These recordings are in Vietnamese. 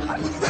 准。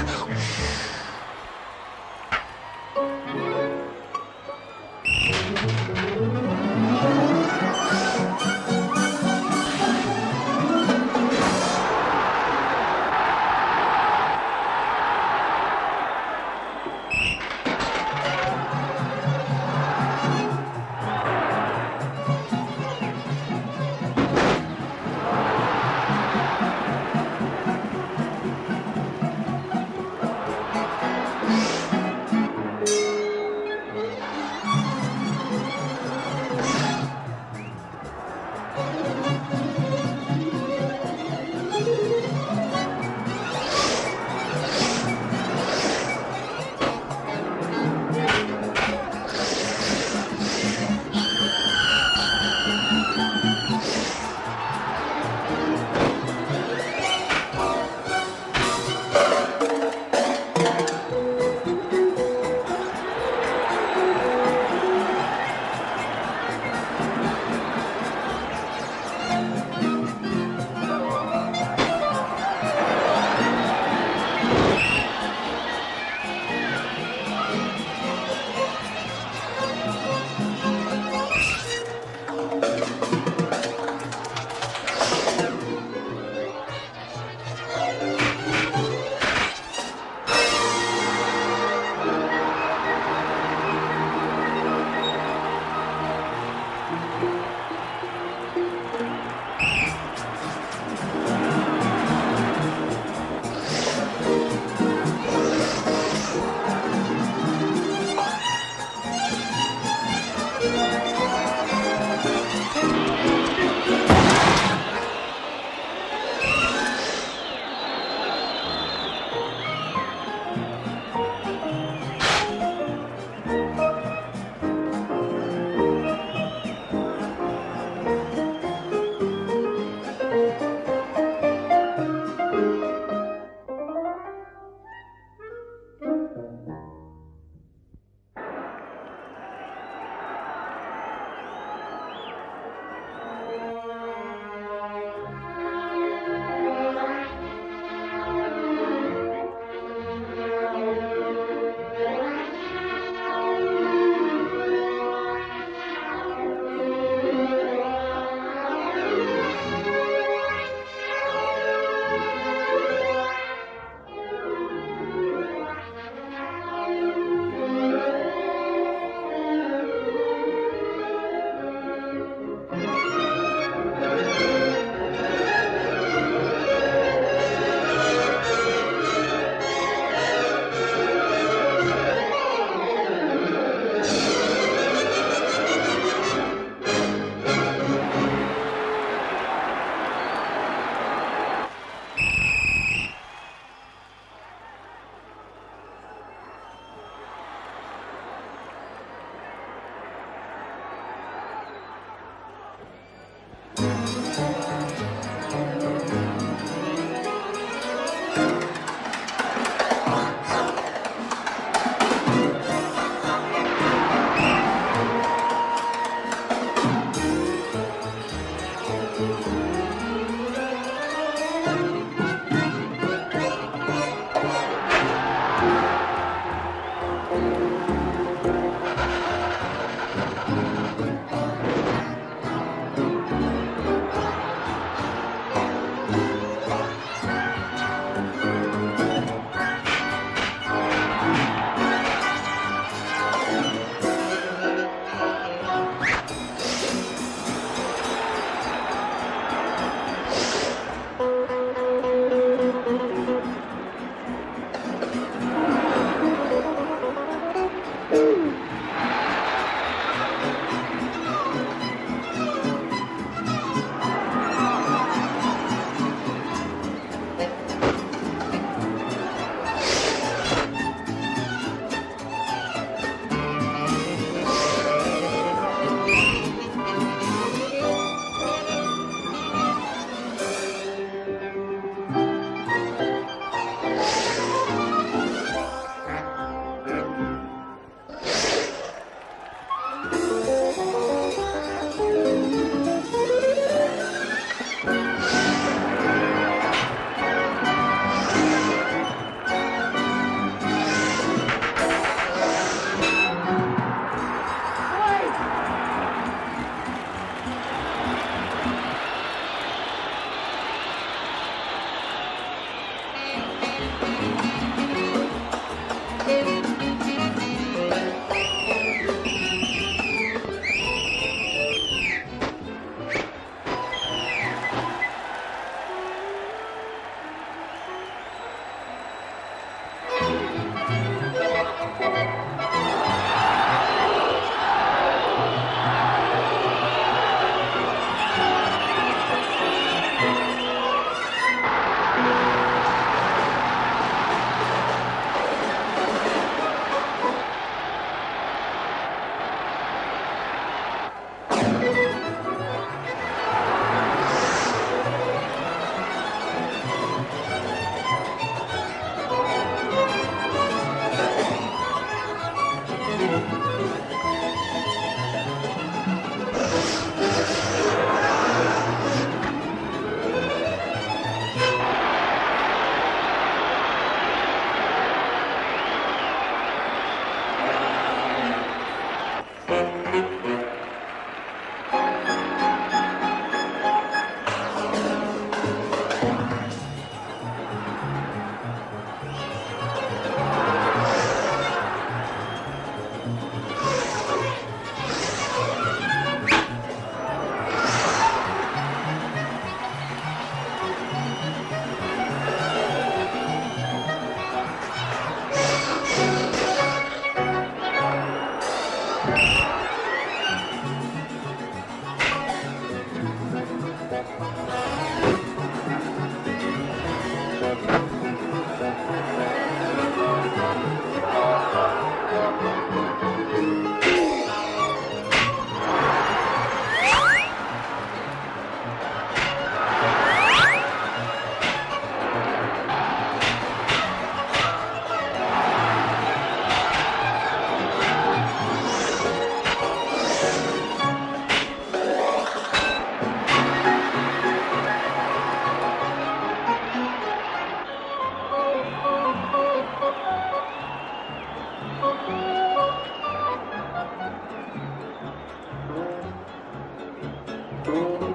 Thank.